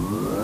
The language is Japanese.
Yeah.